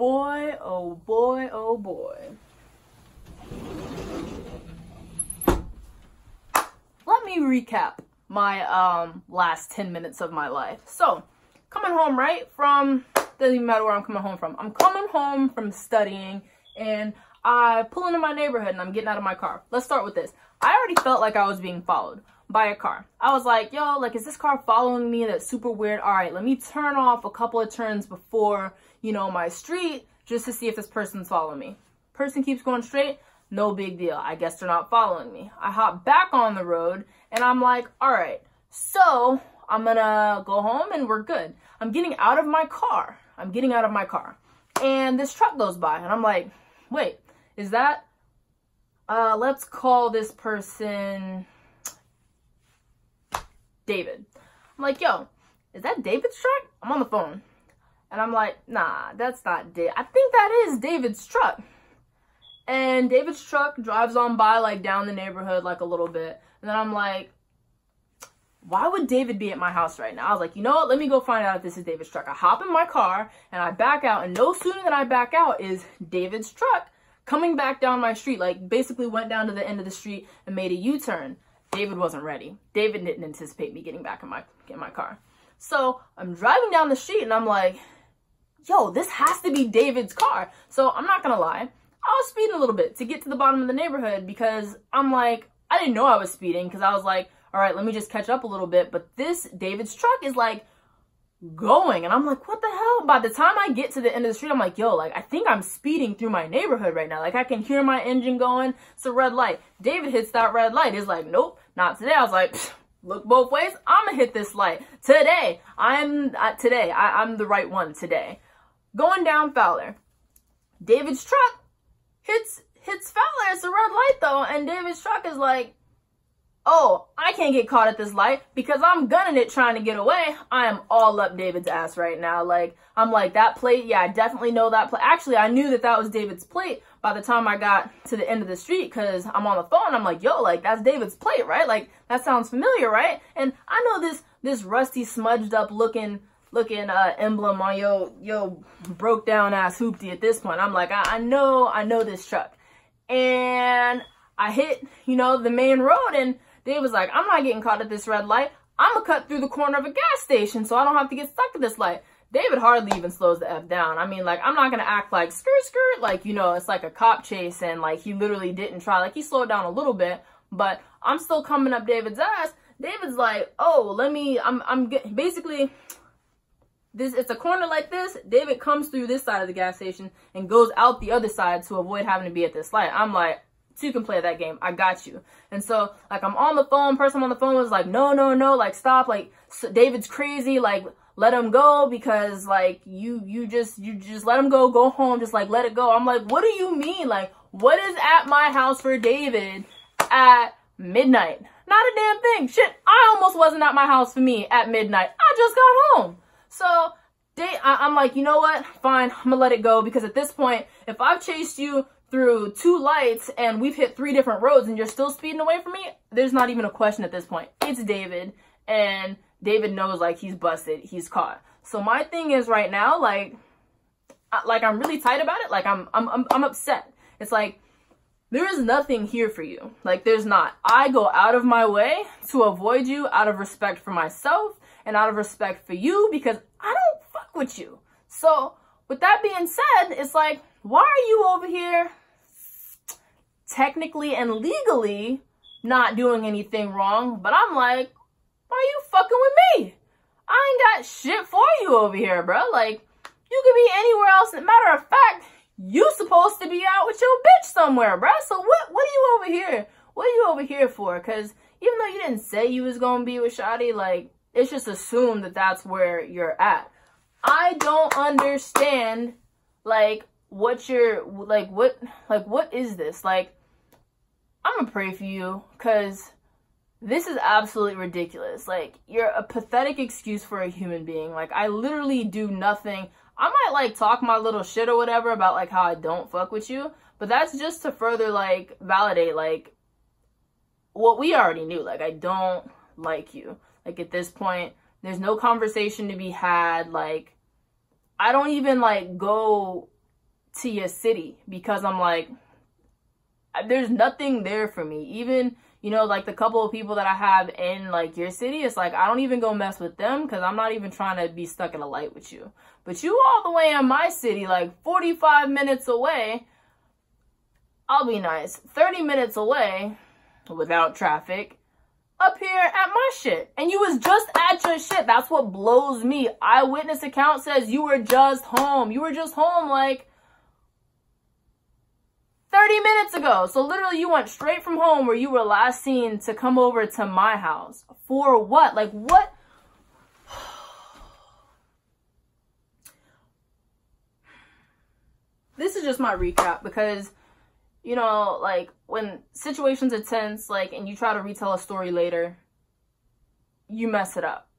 boy, oh boy, oh boy. Let me recap my um last 10 minutes of my life. So, coming home, right? From doesn't even matter where I'm coming home from. I'm coming home from studying and I pull into my neighborhood and I'm getting out of my car. Let's start with this. I already felt like I was being followed by a car. I was like, yo, like, is this car following me? That's super weird. All right, let me turn off a couple of turns before, you know, my street just to see if this person's following me. Person keeps going straight. No big deal. I guess they're not following me. I hop back on the road and I'm like, all right, so I'm gonna go home and we're good. I'm getting out of my car. I'm getting out of my car. And this truck goes by and I'm like, wait, is that, uh, let's call this person David. I'm like, yo, is that David's truck? I'm on the phone. And I'm like, nah, that's not David. I think that is David's truck. And David's truck drives on by like down the neighborhood like a little bit. And then I'm like, why would David be at my house right now? I was like, you know what? Let me go find out if this is David's truck. I hop in my car and I back out. And no sooner than I back out is David's truck coming back down my street. Like basically went down to the end of the street and made a U-turn. David wasn't ready. David didn't anticipate me getting back in my in my car. So I'm driving down the street and I'm like, yo, this has to be David's car. So I'm not gonna lie. I was speeding a little bit to get to the bottom of the neighborhood because I'm like, I didn't know I was speeding because I was like, all right, let me just catch up a little bit. But this David's truck is like going and I'm like, what the hell? By the time I get to the end of the street, I'm like, yo, like, I think I'm speeding through my neighborhood right now. Like, I can hear my engine going. It's a red light. David hits that red light. He's like, nope, not today. I was like, look both ways. I'm gonna hit this light today. I'm, uh, today, I, I'm the right one today. Going down Fowler. David's truck hits, hits Fowler. It's a red light though. And David's truck is like, oh, I can't get caught at this light because I'm gunning it trying to get away. I am all up David's ass right now. Like, I'm like, that plate, yeah, I definitely know that plate. Actually, I knew that that was David's plate by the time I got to the end of the street because I'm on the phone. I'm like, yo, like, that's David's plate, right? Like, that sounds familiar, right? And I know this, this rusty, smudged up looking, looking uh, emblem on yo, yo broke down ass hoopty at this point. I'm like, I, I know, I know this truck. And I hit, you know, the main road and Dave was like, I'm not getting caught at this red light. I'm gonna cut through the corner of a gas station so I don't have to get stuck at this light. David hardly even slows the F down. I mean, like, I'm not gonna act like skirt skirt, like, you know, it's like a cop chase and like he literally didn't try. Like, he slowed down a little bit, but I'm still coming up David's ass. David's like, oh, let me, I'm, I'm basically, this, it's a corner like this. David comes through this side of the gas station and goes out the other side to avoid having to be at this light. I'm like, so you can play that game. I got you. And so, like, I'm on the phone. Person on the phone was like, no, no, no, like, stop. Like, so David's crazy. Like, let him go because, like, you, you just, you just let him go. Go home. Just, like, let it go. I'm like, what do you mean? Like, what is at my house for David at midnight? Not a damn thing. Shit, I almost wasn't at my house for me at midnight. I just got home. So, I'm like, you know what? Fine, I'm gonna let it go because at this point, if I've chased you through two lights and we've hit three different roads and you're still speeding away from me, there's not even a question at this point. It's David and David knows like he's busted, he's caught. So my thing is right now, like, like I'm really tight about it. Like I'm, I'm, I'm, I'm upset. It's like, there is nothing here for you. Like there's not. I go out of my way to avoid you out of respect for myself and out of respect for you because I don't fuck with you. So with that being said, it's like, why are you over here technically and legally not doing anything wrong, but I'm like, why are you fucking with me? I ain't got shit for you over here, bro. Like, you could be anywhere else. Matter of fact, you supposed to be out with your bitch somewhere, bro. So what, what are you over here? What are you over here for? Because even though you didn't say you was going to be with Shotty, like, it's just assumed that that's where you're at. I don't understand, like, what you're, like, what, like, what is this? Like, I'm gonna pray for you because this is absolutely ridiculous. Like, you're a pathetic excuse for a human being. Like, I literally do nothing. I might, like, talk my little shit or whatever about, like, how I don't fuck with you. But that's just to further, like, validate, like, what we already knew. Like, I don't like you. Like, at this point, there's no conversation to be had. Like, I don't even, like, go to your city because I'm like, there's nothing there for me. Even, you know, like the couple of people that I have in like your city, it's like I don't even go mess with them because I'm not even trying to be stuck in a light with you. But you all the way in my city, like 45 minutes away, I'll be nice. 30 minutes away without traffic up here at my shit. And you was just at your shit. That's what blows me. Eyewitness account says you were just home. You were just home like 30 minutes ago. So literally you went straight from home where you were last seen to come over to my house. For what? Like what? this is just my recap because you know, like when situations are tense, like, and you try to retell a story later, you mess it up.